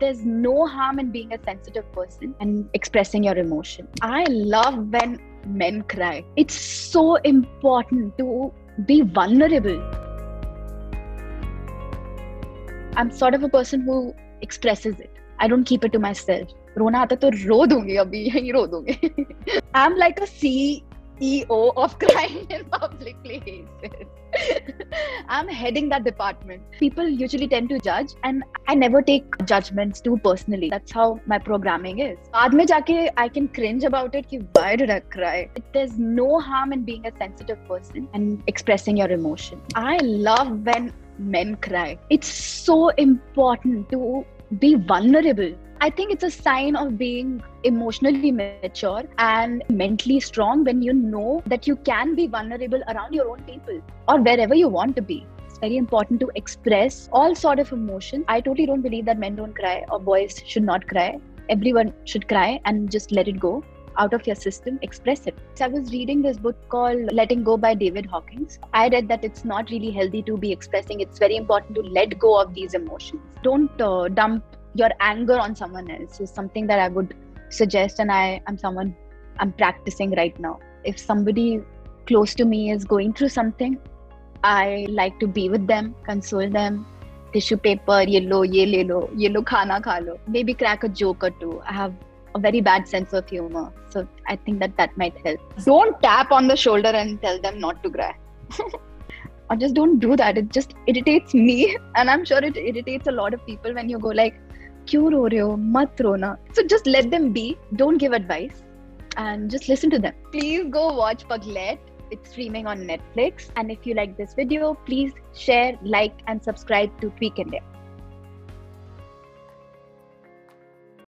there's no harm in being a sensitive person and expressing your emotion. I love when men cry. It's so important to be vulnerable. I'm sort of a person who expresses it. I don't keep it to myself. रोना आता तो रो दूंगी अभी यही रो दूंगी I'm like a CEO of crying in public places. I'm heading that department. People usually tend to judge, and I never take judgments too personally. That's how my programming is. बाद में जाके I can cringe about it कि why did I cry? There's no harm in being a sensitive person and expressing your emotion. I love when men cry. It's so important to be vulnerable. I think it's a sign of being emotionally mature and mentally strong when you know that you can be vulnerable around your own people or wherever you want to be. It's very important to express all sort of emotions. I totally don't believe that men don't cry or boys should not cry. Everyone should cry and just let it go out of your system, express it. So I was reading this book called Letting Go by David Hawkins. I read that it's not really healthy to be expressing. It's very important to let go of these emotions. Don't uh, dump your anger on someone else is something that I would suggest, and I am someone I'm practicing right now. If somebody close to me is going through something, I like to be with them, console them. Tissue paper, yellow, ye le lo, yello khana kha lo. Maybe crack a joke or two. I have a very bad sense of humor, so I think that that might help. Don't tap on the shoulder and tell them not to cry. or just don't do that. It just irritates me, and I'm sure it irritates a lot of people when you go like, क्यों रो रहे हो मत रोना so just let them be don't give advice and just listen to them. Please go watch Pagglait. It's streaming on Netflix. And if you like this video, please share, like, and subscribe to Tweak India.